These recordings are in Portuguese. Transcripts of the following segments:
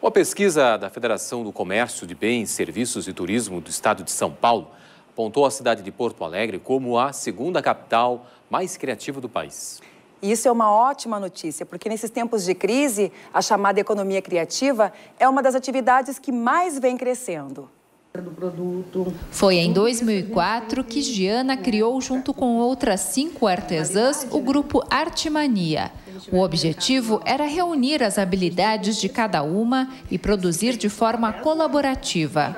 Uma pesquisa da Federação do Comércio de Bens, Serviços e Turismo do Estado de São Paulo apontou a cidade de Porto Alegre como a segunda capital mais criativa do país. Isso é uma ótima notícia, porque nesses tempos de crise, a chamada economia criativa é uma das atividades que mais vem crescendo do produto. Foi em 2004 que Giana criou, junto com outras cinco artesãs, o grupo Artimania. O objetivo era reunir as habilidades de cada uma e produzir de forma colaborativa.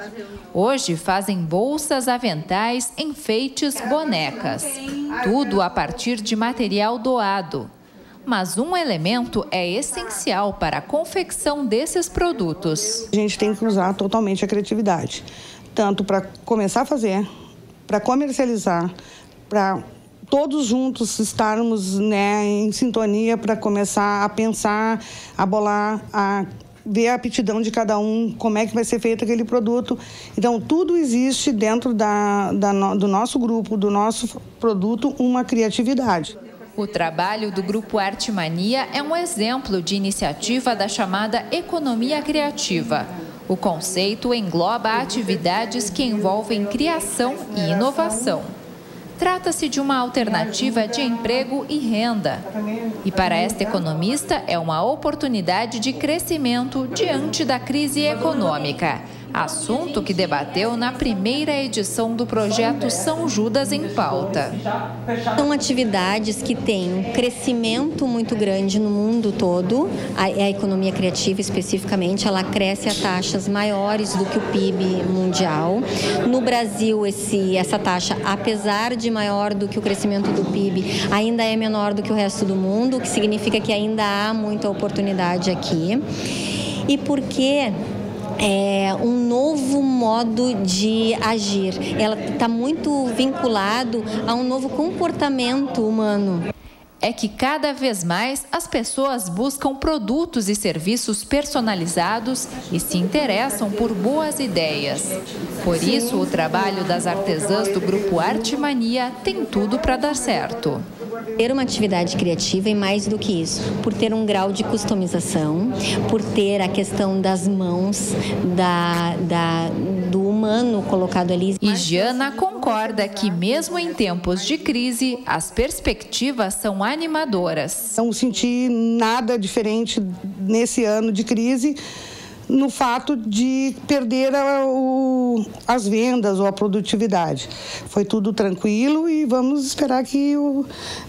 Hoje fazem bolsas, aventais, enfeites, bonecas. Tudo a partir de material doado. Mas um elemento é essencial para a confecção desses produtos. A gente tem que usar totalmente a criatividade, tanto para começar a fazer, para comercializar, para todos juntos estarmos né, em sintonia para começar a pensar, a bolar, a ver a aptidão de cada um, como é que vai ser feito aquele produto. Então, tudo existe dentro da, da, do nosso grupo, do nosso produto, uma criatividade. O trabalho do Grupo Arte Mania é um exemplo de iniciativa da chamada economia criativa. O conceito engloba atividades que envolvem criação e inovação. Trata-se de uma alternativa de emprego e renda. E para esta economista é uma oportunidade de crescimento diante da crise econômica assunto que debateu na primeira edição do projeto São Judas em Pauta. São atividades que têm um crescimento muito grande no mundo todo, a, a economia criativa especificamente, ela cresce a taxas maiores do que o PIB mundial. No Brasil, esse, essa taxa, apesar de maior do que o crescimento do PIB, ainda é menor do que o resto do mundo, o que significa que ainda há muita oportunidade aqui. E por que é, um novo modo de agir. Ela está muito vinculado a um novo comportamento humano é que cada vez mais as pessoas buscam produtos e serviços personalizados e se interessam por boas ideias. Por isso, o trabalho das artesãs do grupo Arte Mania tem tudo para dar certo. Ter uma atividade criativa e mais do que isso, por ter um grau de customização, por ter a questão das mãos, da, da, humano colocado ali. E Jana concorda que, mesmo em tempos de crise, as perspectivas são animadoras. Não senti nada diferente nesse ano de crise no fato de perder a, o, as vendas ou a produtividade. Foi tudo tranquilo e vamos esperar que, o,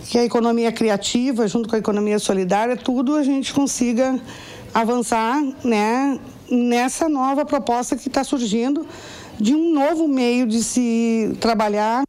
que a economia criativa, junto com a economia solidária, tudo a gente consiga avançar né, nessa nova proposta que está surgindo de um novo meio de se trabalhar.